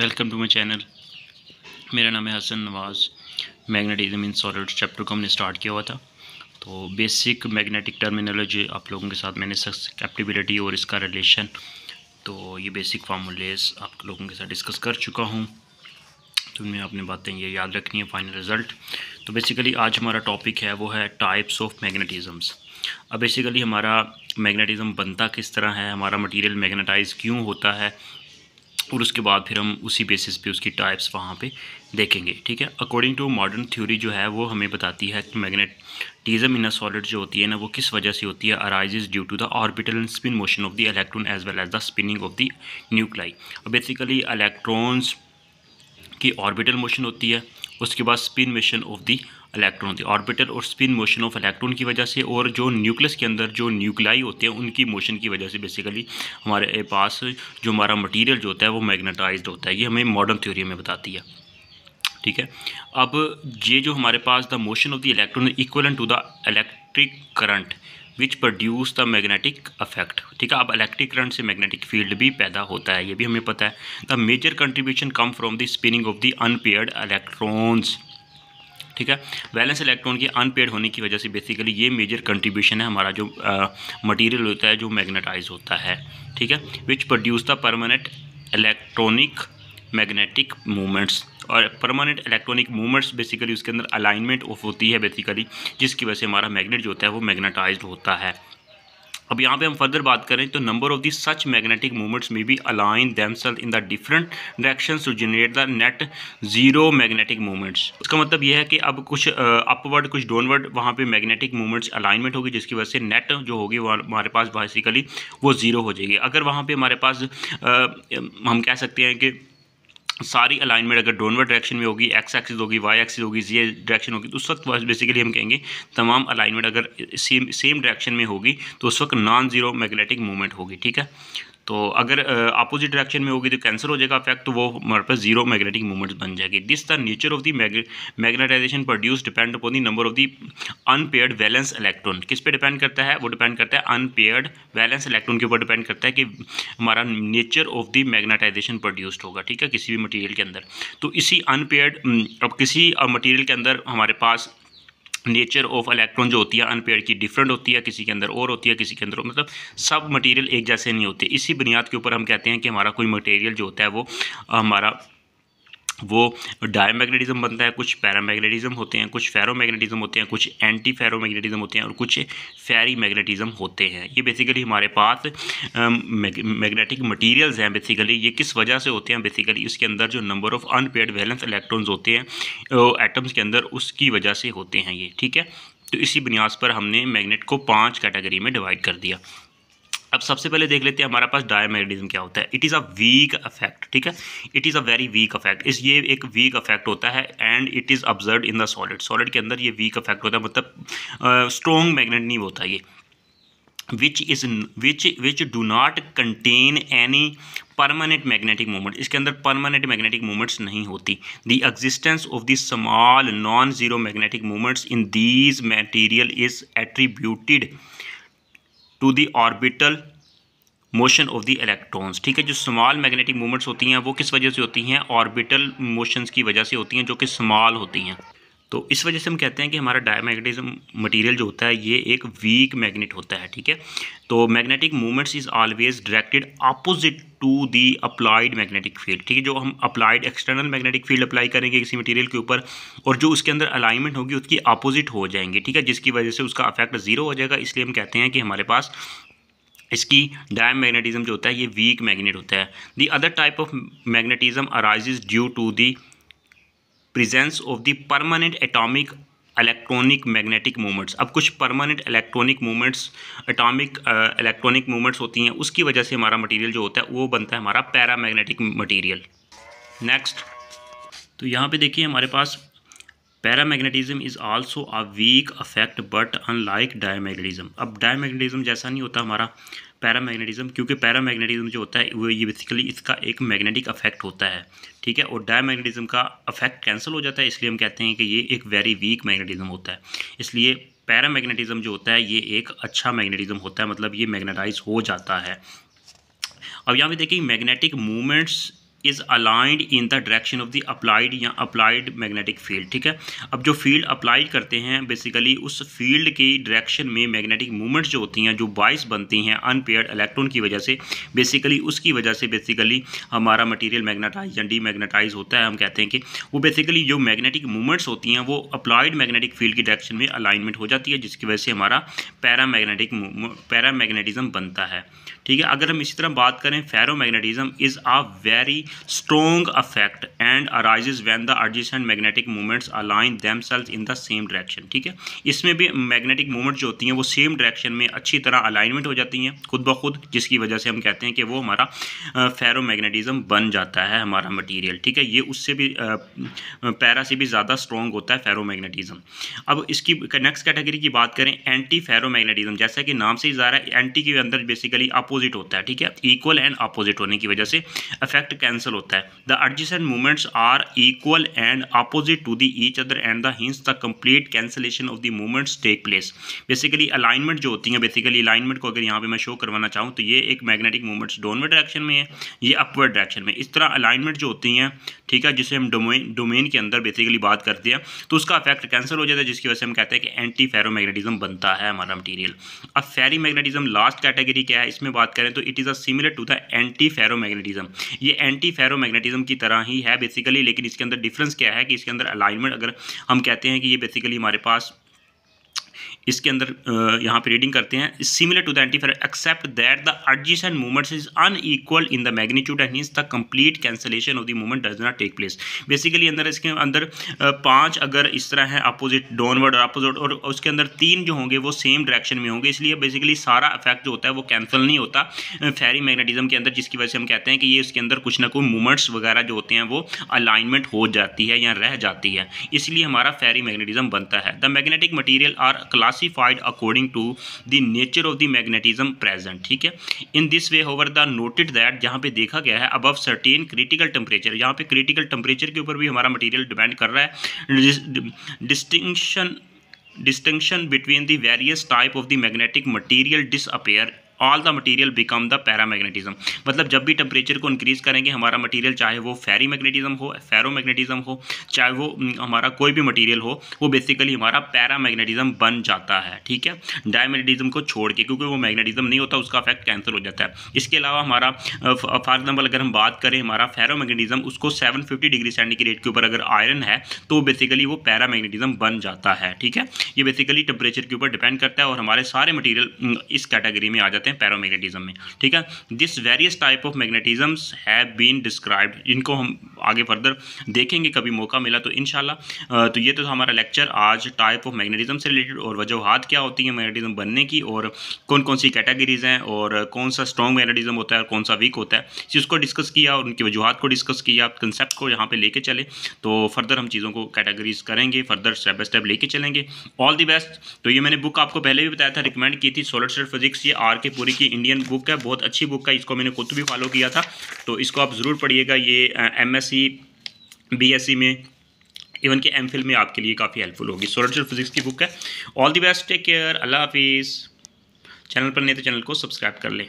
Welcome to my channel. मेरा नाम है Hasan Nawaz. Magnetism in solid chapter को हमने स्टार्ट किया हुआ था। तो बेसिक मैग्नेटिक टर्मिनोलॉजी आप लोगों के साथ मैंने कैप्टिबिलिटी और इसका रिलेशन तो ये बेसिक फार्मूलेस आप लोगों के साथ डिस्कस कर चुका हूँ। तो उनमें आपने बातें ये याद रखनी है, फाइनल रिज़ल्ट। तो बेसिकली आज हमारा टॉपिक है, वो है टाइप्स ऑफ़ मैग्नेटिज़म्स। अब बेसिकली हमारा मैग्नेटिज़म बनता किस तरह है, हमारा मटेरियल मैग्नेटाइज क्यों होता है और उसके बाद फिर हम उसी बेसिस पे उसकी टाइप्स वहाँ पे देखेंगे, ठीक है? अकॉर्डिंग टू मॉडर्न थ्योरी जो है, वो हमें बताती है कि मैग्नेटिज्म इन अ सॉलिड जो होती है ना, वो किस वजह से होती है? Arises due to the orbital and spin motion of the electron as well as the spinning of the nuclei basically electrons की ऑर्बिटल मोशन होती है उसके बाद spin motion of the electron है ऑर्बिटल और स्पिन मोशन ऑफ़ इलेक्ट्रॉन की वजह से और जो न्यूक्लियस के अंदर जो न्यूक्लाई होते हैं, उनकी मोशन की वजह से बेसिकली हमारे पास जो हमारा मटेरियल जो होता है, वो मैग्नेटाइज्ड होता है। ये हमें मॉडर्न थ्योरी में बताती है। ठीक है? अब ये जो हमारे पास the motion of the electron equal to the electric current which produce the magnetic effect ठीक है? अब इलेक्ट्रिक करंट से मैग्नेटिक फ़ील्ड भी पैदा होता है, ये भी हमें पता है। The major contribution come from the spinning of the unpaired electrons ठीक है? वैलेंस इलेक्ट्रॉन के अनपेड होने की वजह से बेसिकली ये मेजर कंट्रीब्यूशन है हमारा जो मटेरियल होता है, जो मैग्नेटाइज होता है। ठीक है? Which produce the permanent electronic magnetic movements और परमानेंट इलेक्ट्रॉनिक मूवमेंट्स बेसिकली उसके अंदर अलाइनमेंट ऑफ़ होती है बेसिकली जिसकी वजह से हमारा मैग्नेट जो होता है वो मैग्नेटाइज होता है। अब यहाँ पे हम फर्दर बात करें तो number of the such magnetic movements में भी align themselves in the different direction to generate the net zero magnetic movements उसका मतलब यह है कि अब कुछ अपवर्ड कुछ डाउनवर्ड वहाँ पे मैग्नेटिक मूवमेंट्स अलाइनमेंट होगी जिसकी वजह से नेट जो होगी वो हमारे पास बेसिकली वो ज़ीरो हो जाएगी। अगर वहाँ पर हमारे पास आ, हम कह सकते हैं कि सारी अलाइनमेंट अगर डोनवर्ड डायरेक्शन में होगी एक्स एक्सिस होगी वाई एक्सिस होगी जी डायरेक्शन होगी तो उस वक्त बेसिकली हम कहेंगे तमाम अलाइनमेंट अगर सेम सेम डायरेक्शन में होगी तो उस वक्त नॉन ज़ीरो मैग्नेटिक मूवमेंट होगी, ठीक है? तो अगर अपोजिट डायरेक्शन में होगी तो कैंसिल हो जाएगा इफ़ेक्ट तो वो हमारे पास ज़ीरो मैग्नेटिक मूवमेंट्स बन जाएगी। This the nature of the magnetization produce depend upon the number of the unpaired valence electron किस पे डिपेंड करता है? वो डिपेंड करता है अनपेयर्ड वैलेंस इलेक्ट्रॉन के ऊपर डिपेंड करता है कि हमारा nature of the magnetization produced होगा, ठीक है? किसी भी मटीरियल के अंदर। तो इसी अनपेयर्ड अब किसी मटीरियल के अंदर हमारे पास नेचर ऑफ़ इलेक्ट्रॉन जो होती है अनपेयर की डिफरेंट होती है, किसी के अंदर और होती है, किसी के अंदर मतलब सब मटेरियल एक जैसे नहीं होते। इसी बुनियाद के ऊपर हम कहते हैं कि हमारा कोई मटेरियल जो होता है वो हमारा वो डायमैग्नेटिज्म बनता है, कुछ पैरामैग्नेटिज्म होते हैं, कुछ फेरोमैग्नेटिज्म होते हैं, कुछ एंटी फेरोमैग्नेटिज्म होते हैं और कुछ फेरी मैग्नेटिज्म होते हैं। ये बेसिकली हमारे पास मैग्नेटिक मटेरियल्स हैं बेसिकली ये किस वजह से होते हैं? बेसिकली इसके अंदर जो number of unpaired valence electrons होते हैं एटम्स के अंदर उसकी वजह से होते हैं ये, ठीक है? तो इसी बुनियाद पर हमने मैग्नेट को पाँच कैटेगरी में डिवाइड कर दिया। अब सबसे पहले देख लेते हैं हमारा पास डायमैग्नेटिज्म क्या होता है। It is a weak effect ठीक है? It is a very weak effect इस, ये एक वीक अफेक्ट होता है and it is observe in the solid solid के अंदर ये वीक अफेक्ट होता है मतलब स्ट्रॉन्ग मैग्नेट नहीं होता ये। Which is which which do not contain any permanent magnetic movement इसके अंदर परमानेंट मैग्नेटिक मूवमेंट्स नहीं होती। The existence of the small non zero magnetic movements in these material is attributed to the orbital motion of the electrons ठीक है? जो small magnetic movements होती हैं, वो किस वजह से होती हैं? ऑर्बिटल मोशंस की वजह से होती हैं, जो कि स्मॉल होती हैं। तो इस वजह से हम कहते हैं कि हमारा डायमैग्नेटिज्म मटेरियल जो होता है, ये एक वीक मैग्नेट होता है, ठीक है? तो magnetic movements is always directed opposite to the applied magnetic field ठीक है? जो हम applied external magnetic field apply करेंगे किसी मटेरियल के ऊपर, और जो उसके अंदर अलाइनमेंट होगी, उसकी अपोजिट हो जाएँगे, ठीक है? जिसकी वजह से उसका अफेक्ट ज़ीरो हो जाएगा। इसलिए हम कहते हैं कि हमारे पास इसकी डायम मैग्नेटिज्म जो होता है, ये वीक मैग्नेट होता है। The other type of magnetism arises due to the presence of the permanent atomic electronic magnetic movements अब कुछ permanent electronic movements atomic electronic movements होती हैं, उसकी वजह से हमारा मटेरियल जो होता है, वो बनता है हमारा पैरा पैरामैग्नेटिक मटीरियल नेक्स्ट तो यहाँ पे देखिए हमारे पास paramagnetism is also a weak effect but unlike diamagnetism अब डायमैग्नेटिज्म जैसा नहीं होता हमारा पैरामैग्नेटिज्म, क्योंकि पैरामैग्नेटिज्म जो होता है, वो ये बेसिकली इसका एक मैग्नेटिक अफेक्ट होता है, ठीक है? और डायमैग्नेटिज्म का अफेक्ट कैंसिल हो जाता है, इसलिए हम कहते हैं कि ये एक वेरी वीक मैग्नेटिज्म होता है। इसलिए पैरामैग्नेटिज्म जो होता है, ये एक अच्छा मैग्नेटिज्म होता है मतलब ये मैग्नेटाइज हो जाता है। अब यहाँ पे देखिए magnetic movements is aligned in the direction of the applied या अप्लाइड मैग्नेटिक फ़ील्ड ठीक है? अब जो फ़ील्ड अप्लाइड करते हैं बेसिकली उस फ़ील्ड की डायरेक्शन में मैग्नेटिक मूवमेंट्स जो होती हैं, जो बाइस बनती हैं अनपेयर्ड इलेक्ट्रॉन की वजह से बेसिकली उसकी वजह से बेसिकली हमारा मटीरियल मैग्नेटाइज या डी मैग्नेटाइज होता है, हम कहते हैं कि वो बेसिकली जो मैग्नेटिक मूवमेंट्स होती हैं, वो अप्लाइड मैग्नेटिक फ़ील्ड की डायरेक्शन में अलाइनमेंट हो जाती है, जिसकी वजह से हमारा पैरा मैग्नेटिक पैरा मैग्नेटिज्म बनता है। ठीक है? अगर हम इसी तरह बात करें ferromagnetism is a very strong effect and arises when the adjacent magnetic movements align themselves in the same direction ठीक है? इसमें भी मैग्नेटिक मूवमेंट जो होती हैं, वो सेम डायरेक्शन में अच्छी तरह अलाइनमेंट हो जाती हैं, खुद ब खुद, जिसकी वजह से हम कहते हैं कि वो हमारा फेरोमैग्नेटिज्म बन जाता है हमारा मटीरियल ठीक है? ये उससे भी पैरा से भी ज़्यादा स्ट्रॉन्ग होता है फेरोमैग्नेटिज्म अब इसकी नेक्स्ट कैटेगरी की बात करें एंटी फेरोमैग्नेटिज्म जैसा कि नाम से ही ज़्यादा एंटी के अंदर बेसिकली अपोजिट होता है, ठीक है? इक्वल एंड अपोजिट होने की वजह से इफ़ेक्ट कैंसिल होता है। The adjacent movements are equal and opposite to the each other and the hence the complete cancellation of the movements take place basically alignment जो होती है बेसिकली अलाइनमेंट को अगर यहाँ पे मैं शो करवाना चाहूँ तो ये एक मैग्नेटिक मूवमेंट्स डाउनवर्ड डायरेक्शन में है, ये अपवर्ड डायरेक्शन में। इस तरह अलाइनमेंट जो होती हैं, ठीक है, जिसे हम डोमेन डोमेन के अंदर बेसिकली बात करते हैं तो उसका इफ़ेक्ट कैंसिल हो जाता है, जिसकी वजह से हम कहते हैं कि एंटी फेरोमैग्नेटिज्म बनता है हमारा मटीरियल अब फेरी मैग्नेटिज्म लास्ट कैटेगरी क्या है, इसमें बात करें तो it is a similar to the antiferromagnetism ये एंटी फेरोमैग्नेटिज्म की तरह ही है बेसिकली लेकिन इसके अंदर डिफरेंस क्या है कि इसके अंदर अलाइनमेंट अगर हम कहते हैं कि ये बेसिकली हमारे पास इसके अंदर यहाँ पे रीडिंग करते हैं। Similar to the antiferro except that the adjacent movements is unequal in the magnitude and means the complete cancellation of the movement does not take place basically अंदर इसके, अंदर पाँच अगर इस तरह है अपोजिट डाउनवर्ड और अपोजिट और उसके अंदर तीन जो होंगे वो सेम डायरेक्शन में होंगे। इसलिए बेसिकली सारा इफ़ेक्ट जो होता है वो कैंसिल नहीं होता फेरी मैग्नेटिज्म के अंदर, जिसकी वजह से हम कहते हैं कि ये इसके अंदर कुछ ना कुछ मूवमेंट्स वगैरह जो होते हैं वो अलाइनमेंट हो जाती है या रह जाती है। इसलिए हमारा फेरी मैग्नेटिज्म बनता है। The magnetic material are classified according to the nature of the magnetism present ठीक है? In this way over the noted that जहाँ पे देखा गया है अबव सर्टेन क्रिटिकल टेम्परेचर यहाँ पे क्रिटिकल टेम्परेचर के ऊपर भी हमारा मटीरियल डिपेंड कर रहा है। Distinction distinction between the various type of the magnetic material disappear all the material become the paramagnetism मतलब जब भी टेम्परेचर को इंक्रीज़ करेंगे, हमारा मटीरियल चाहे वो फेरी मैग्नेटिज्म हो फेरो मैग्नेटिज्म हो, चाहे वो हमारा कोई भी मटीरियल हो, वो बेसिकली हमारा पैरामैग्नेटिज्म बन जाता है, ठीक है? डायमैग्नेटिज्म को छोड़ के, क्योंकि वो मैग्नेटिज्म नहीं होता, उसका इफ़ेक्ट कैंसिल हो जाता है। इसके अलावा हमारा फॉर एग्ज़ाम्पल अगर हम बात करें, हमारा फेरो मैग्नेटिज्म उसको सेवन फिफ्टी डिग्री सेंटिग्रेड के ऊपर अगर आयरन है तो बेसिकली वो पैरामैग्नेटिज्म बन जाता है, ठीक है? ये बेसिकली टेम्परेचर के ऊपर डिपेंड करता है और हमारे सारे मटीरियल इस कैटेगरी में आ जाते हैं। हैं पैरोमैग्नेटिज्म में, ठीक है? This various type of magnetisms have been described इनको हम आगे फर्दर देखेंगे, कभी मौका मिला तो इन तो ये तो हमारा लेक्चर आज टाइप ऑफ़ मैग्नेटिज्म से रिलेटेड और वजूहत क्या होती है मैग्नेटिज्म बनने की और कौन कौन सी कैटेगरीज हैं और कौन सा स्ट्रॉन्ग मैग्नेटिज्म होता है और कौन सा वीक होता है। इसको डिस्कस किया और उनकी वजूहत को डिस्कस किया कंसेप्ट को यहाँ पे लेके चले। तो फर्दर हम चीज़ों को कैटेगरीज करेंगे फर्दर स्टेप बाय स्टेप लेके चलेंगे। ऑल दी बेस्ट तो ये मैंने बुक आपको पहले भी बताया था रिकमेंड की थी सोलर स्टेट फिजिक्स ये आर के पूरी की इंडियन बुक है, बहुत अच्छी बुक है, इसको मैंने खुद भी फॉलो किया था। तो इसको आप ज़रूर पढ़िएगा, ये एम एस सी में इवन के एम में आपके लिए काफ़ी हेल्पफुल होगी। सोलर फिजिक्स की बुक है। All the best take care अल्लाह हाफिज़ चैनल पर नहीं तो चैनल को सब्सक्राइब कर लें।